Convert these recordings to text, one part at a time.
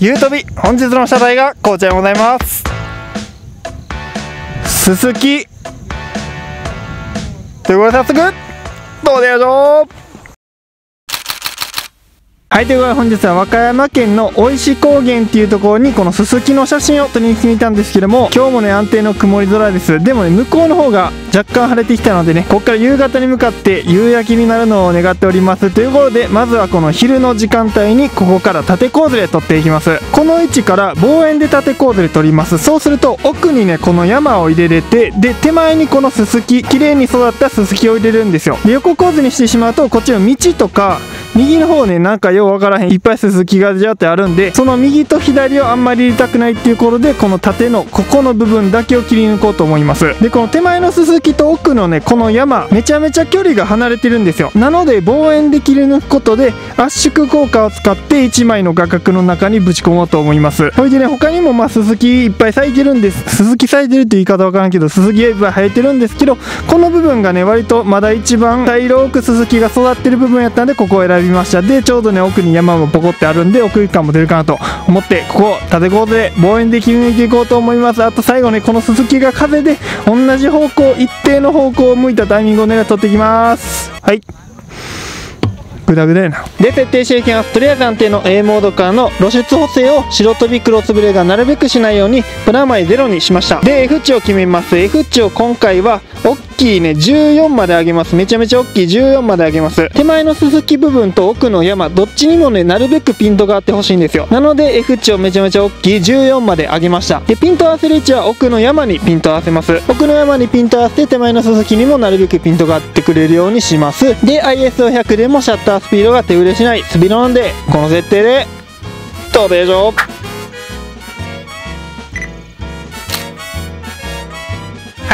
ゆうとび本日の車体がこちらでございます。すすきということで早速どうでしょう。はいということで本日は和歌山県の大石高原っていうところにこのすすきの写真を撮りに来てみたんですけども今日もね安定の曇り空です。でもね向こうの方が若干晴れてきたのでねここから夕方に向かって夕焼けになるのを願っております。ということでまずはこの昼の時間帯にここから縦構図で撮っていきます。この位置から望遠で縦構図で撮ります。そうすると奥にねこの山を入れれてで手前にこのすすき綺麗に育ったすすきを入れるんですよ。で横構図にしてしまうとこっちの道とか右の方ねなんかようわからへんいっぱいススキがじゃってあるんでその右と左をあんまり入れたくないっていうことでこの縦のここの部分だけを切り抜こうと思います。でこの手前のススキと奥のねこの山めちゃめちゃ距離が離れてるんですよ。なので望遠で切り抜くことで圧縮効果を使って1枚の画角の中にぶち込もうと思います。それでね他にもまあススキいっぱい咲いてるんです。ススキ咲いてるって言い方わからんけどススキがいっぱい生えてるんですけどこの部分がね割とまだ一番茶色くススキが育ってる部分やったんでここを選びましたでちょうどね奥に山もポコってあるんで奥行き感も出るかなと思ってここ縦構図で望遠で切り抜いていこうと思います。あと最後ねこのススキが風で同じ方向一定の方向を向いたタイミングを狙って取っていきます。はい。グダグダやなで設定していきます。とりあえず安定の A モードからの露出補正を白飛びクロスブレがなるべくしないようにプラマイゼロにしました。で F 値を決めます。F 値を今回は大きいね14まで上げます。めちゃめちゃ大きい。14まで上げます。手前のすすき部分と奥の山どっちにもねなるべくピントがあってほしいんですよ。なので F 値をめちゃめちゃ大きい。14まで上げました。でピント合わせる位置は奥の山にピント合わせます。奥の山にピント合わせて手前のすすきにもなるべくピントが合ってくれるようにします。で ISO100 でもシャッタースピードが手売れしない。スピードなんでこの設定でどうでしょ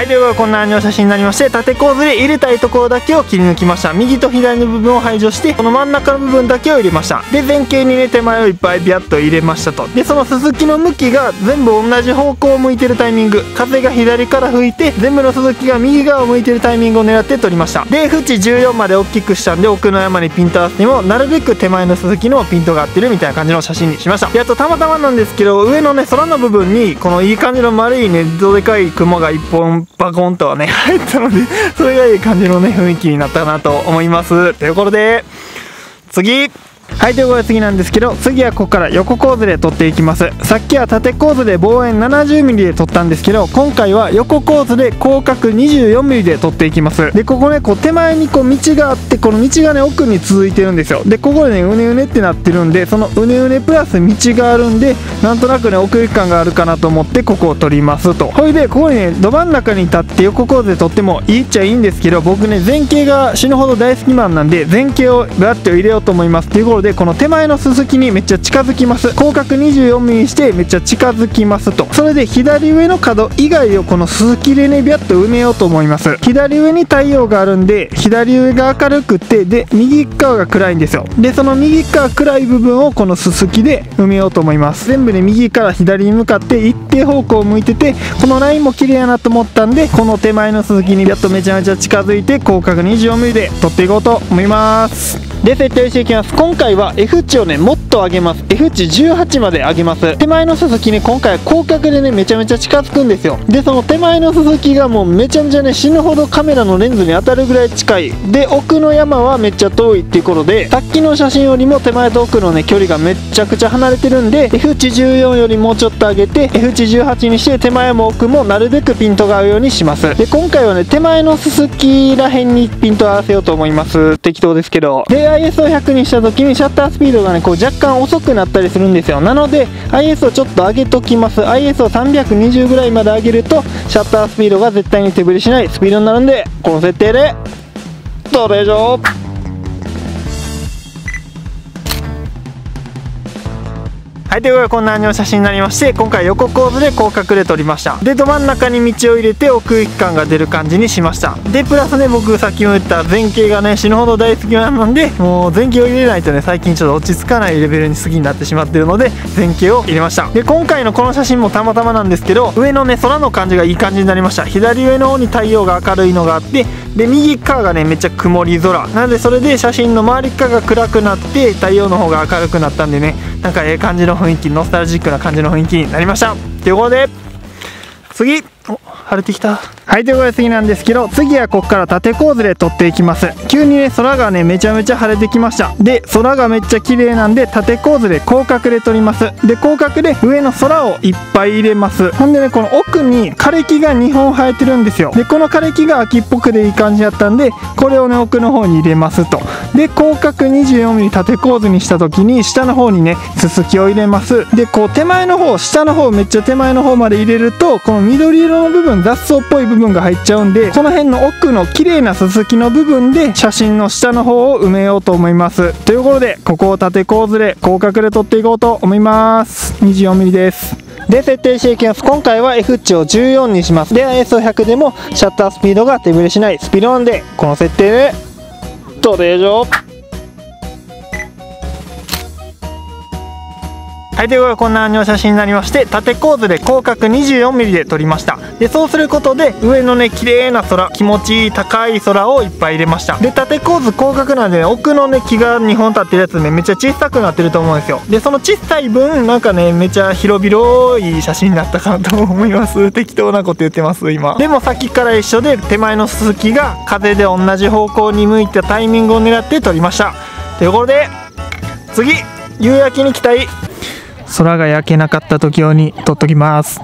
はい、というこんな感じの写真になりまして縦構図で入れたいところだけを切り抜きました。右と左の部分を排除してこの真ん中の部分だけを入れました。で前傾にね手前をいっぱいビャッと入れましたと。でそのススキの向きが全部同じ方向を向いてるタイミング。風が左から吹いて全部のススキが右側を向いてるタイミングを狙って撮りました。で縁14まで大きくしたんで奥の山にピント合わせてもなるべく手前のススキのピントが合ってるみたいな感じの写真にしました。であとたまたまなんですけど上のね空の部分にこのいい感じの丸いねどでかい雲が1本バコンとね入ったのでそれがいい感じのね雰囲気になったなと思います。ということで次。はいということで次なんですけど次はここから横構図で撮っていきます。さっきは縦構図で望遠 70mm で撮ったんですけど今回は横構図で広角 24mm で撮っていきます。でここねこう手前にこう道があってこの道がね奥に続いてるんですよ。でここでねうねうねってなってるんでそのうねうねプラス道があるんでなんとなくね奥行き感があるかなと思ってここを撮りますと。ほいでここにねど真ん中に立って横構図で撮ってもいいっちゃいいんですけど僕ね前傾が死ぬほど大好きマンなんで前傾をガッて入れようと思います。っていうことででこの手前のすすきにめっちゃ近づきます。広角 24mm にしてめっちゃ近づきますと。それで左上の角以外をこのすすきでねビャッと埋めようと思います。左上に太陽があるんで左上が明るくてで右側が暗いんですよ。でその右側暗い部分をこのすすきで埋めようと思います。全部ね右から左に向かって一定方向を向いててこのラインも綺麗やなと思ったんでこの手前のすすきにビャッとめちゃめちゃ近づいて広角 24mm で撮っていこうと思います。で設定していきます。今回は F 値をねもっと上げます。F 値18まで上げます。手前のススキに今回は広角でねめちゃめちゃ近づくんですよ。でその手前のススキがもうめちゃめちゃね死ぬほどカメラのレンズに当たるぐらい近い。で奥の山はめっちゃ遠いっていうことでさっきの写真よりも手前と奥のね距離がめっちゃくちゃ離れてるんで F 値14よりもうちょっと上げて F 値18にして手前も奥もなるべくピントが合うようにします。で今回はね手前のススキらへんにピント合わせようと思います。適当ですけど。で ISO100 にした時にシャッタースピードがねこう若干遅くなったりするんですよ。なので IS をちょっと上げときます。IS を320ぐらいまで上げるとシャッタースピードが絶対に手振りしないスピードになるんでこの設定でどうでしょうはいということでこんな感じの写真になりまして今回横構図で広角で撮りました。でど真ん中に道を入れて奥行き感が出る感じにしました。でプラスね僕さっきも言った前傾がね死ぬほど大好きなんでもう前傾を入れないとね最近ちょっと落ち着かないレベルに過ぎになってしまってるので前傾を入れました。で今回のこの写真もたまたまなんですけど上のね空の感じがいい感じになりました。左上の方に太陽が明るいのがあってで右側がねめっちゃ曇り空。なのでそれで写真の周り側が暗くなって太陽の方が明るくなったんでねなんかええ感じの雰囲気ノスタルジックな感じの雰囲気になりました。ということで次。お晴れてきた。はいということで次なんですけど次はここから縦構図で撮っていきます。急にね空がねめちゃめちゃ晴れてきました。で空がめっちゃ綺麗なんで縦構図で広角で撮ります。で広角で上の空をいっぱい入れます。ほんでねこの奥に枯れ木が2本生えてるんですよ。でこの枯れ木が秋っぽくでいい感じだったんでこれをね奥の方に入れますと。で広角 24mm 縦構図にした時に下の方にねすすきを入れます。でこう手前の方下の方めっちゃ手前の方まで入れるとこの緑色の部分雑草っぽい部分分が入っちゃうんでこの辺の奥の綺麗なすすきの部分で写真の下の方を埋めようと思います。ということでここを縦構図で広角で撮っていこうと思います。24mm です。で設定していきます。今回は F 値を14にします。で ISO100 でもシャッタースピードが手ぶれしないスピードなんでこの設定でどうでしょうはい、ということでこんなの写真になりまして縦構図で広角 24mm で撮りました。でそうすることで上のね綺麗な空気持ちいい高い空をいっぱい入れました。で縦構図広角なんで、ね、奥のね木が2本立ってるやつねめっちゃ小さくなってると思うんですよ。でその小さい分なんかねめちゃ広々い写真になったかなと思います。適当なこと言ってます今。でもさっきから一緒で手前のススキが風で同じ方向に向いたタイミングを狙って撮りました。ということで次夕焼けに期待。空が焼けなかった時用に撮っときます。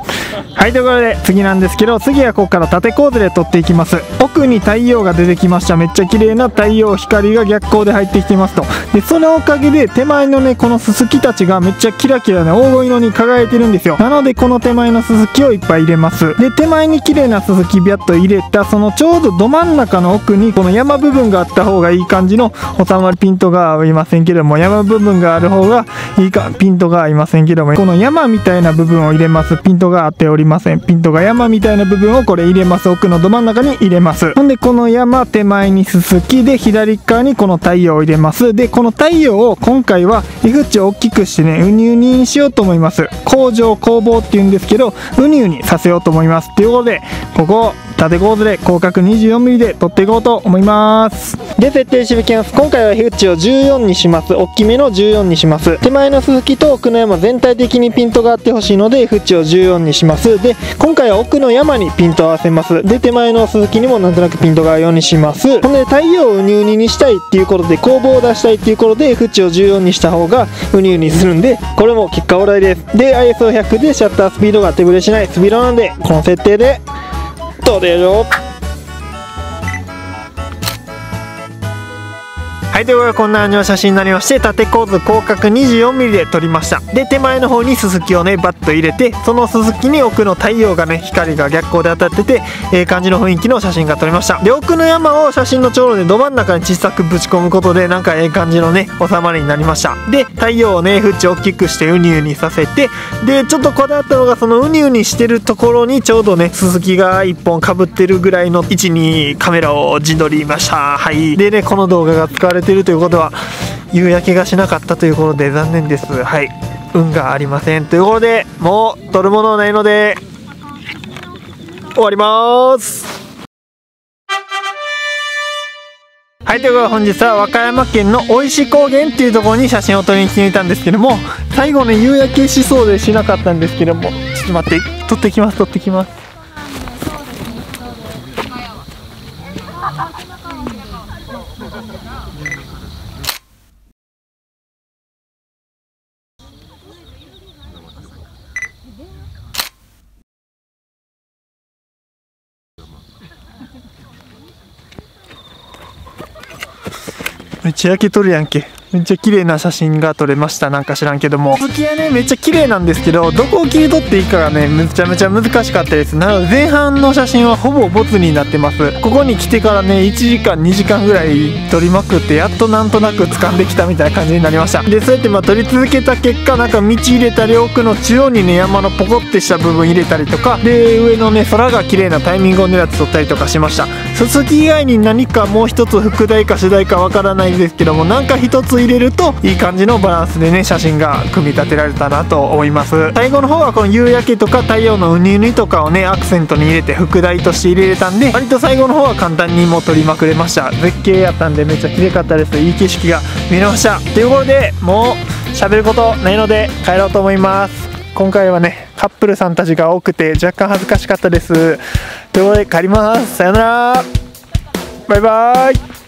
はいということで次なんですけど次はここから縦構図で撮っていきます。奥に太陽が出てきました。めっちゃ綺麗な太陽光が逆光で入ってきてますと。でそのおかげで手前のねこのススキたちがめっちゃキラキラな黄金色に輝いてるんですよ。なのでこの手前のススキをいっぱい入れます。で手前に綺麗なススキビャッと入れたそのちょうどど真ん中の奥にこの山部分があった方がいい感じの収まりピントが合いませんけども山部分がある方がいいかピントが合いません。けどもこの山みたいな部分を入れます。ピントが合っておりません。ピントが山みたいな部分をこれ入れます。奥のど真ん中に入れます。ほんでこの山手前にすすきで左側にこの太陽を入れますでこの太陽を今回は F 値を大きくしてねウニウニにしようと思います。工場工房っていうんですけどウニウニさせようと思います。ということでここ縦構図で広角 24mm で撮っていこうと思います。で設定していきます今回は F 値を14にします。大きめの14にします。手前の鈴木と奥の山全体的にピントがあってほしいので F 値を14にします。で今回は奥の山にピントを合わせます。で手前の鈴木にもなんとなくピントが合うようにします。ほんで太陽をウニウニにしたいっていうことで工房を出したいっていうことで F 値を14にした方がウニウニするんでこれも結果オーライです。で ISO100 でシャッタースピードが手ぶれしないスピードなんでこの設定で。どうでしょ？はいということでこんな感じの写真になりまして縦構図広角 24mm で撮りました。で手前の方にススキをねバッと入れてそのススキに奥の太陽がね光が逆光で当たっててええ感じの雰囲気の写真が撮れました。で奥の山を写真のちょうどでど真ん中に小さくぶち込むことでなんかええ感じのね収まりになりました。で太陽をね縁大きくしてウニウニさせてでちょっとこだわったのがそのウニウニしてるところにちょうどねススキが1本かぶってるぐらいの位置にカメラを陣取りました。はい。でねこの動画が使われているということは夕焼けがしなかったということで残念です。はい。運がありません。ということでもう取るものないので終わります。はい、ということで本日は和歌山県の大石高原っていうところに写真を撮りに来てみたんですけども最後ね夕焼けしそうでしなかったんですけどもちょっと待って。撮ってきます。撮ってきます。めっちゃ焼けとるやん。けめっちゃ綺麗な写真が撮れました。なんか知らんけども。続きはねめっちゃ綺麗なんですけどどこを切り取っていいかがねめちゃめちゃ難しかったです。なので前半の写真はほぼボツになってます。ここに来てからね1時間2時間ぐらい撮りまくってやっとなんとなく掴んできたみたいな感じになりました。でそうやってまあ撮り続けた結果なんか道入れたり奥の中央にね山のポコってした部分入れたりとかで上のね空が綺麗なタイミングを狙って撮ったりとかしました。すすき以外に何かもう一つ副題か主題かわからないですけどもなんか一つ入れるといい感じのバランスでね写真が組み立てられたなと思います。最後の方はこの夕焼けとか太陽のうにうにとかをねアクセントに入れて副題として入れれたんで割と最後の方は簡単にもう撮りまくれました。絶景やったんでめっちゃ綺麗かったですいい景色が見れました。ということでもう喋ることないので帰ろうと思います。今回はねカップルさんたちが多くて若干恥ずかしかったです。ということで帰ります。さよなら。バイバーイ。